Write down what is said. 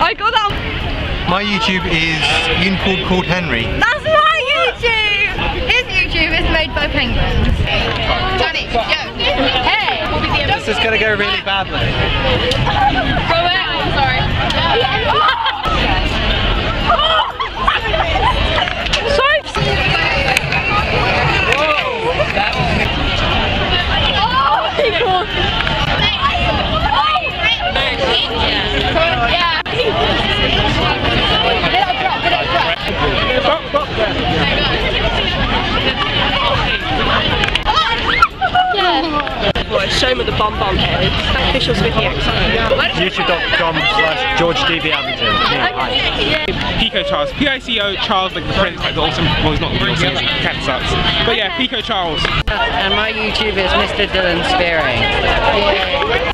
I got that. My YouTube is Unicorn Called Henry. That's my YouTube! His YouTube is made by penguins. Johnny, yo, hey! This is gonna go really badly. Show him with the bomb bomb head. Official Smithy YouTube.com slash George DB Abington. Pico Charles. P-I-C-O Charles, like the prince, like the awesome, well he's not the awesome, he's cat sucks. But yeah, Pico Charles. Uh, and my YouTube is Mr. Dylan Spearing.